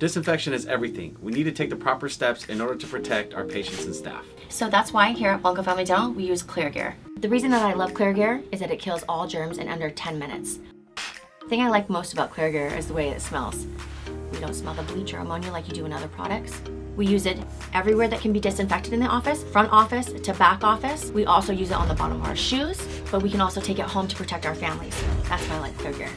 Disinfection is everything. We need to take the proper steps in order to protect our patients and staff. So that's why here at Blanco Family Dental, we use Clear Gear. The reason that I love Clear Gear is that it kills all germs in under 10 minutes. The thing I like most about Clear Gear is the way it smells. We don't smell the bleach or ammonia like you do in other products. We use it everywhere that can be disinfected in the office, front office to back office. We also use it on the bottom of our shoes, but we can also take it home to protect our families. That's why I like Clear Gear.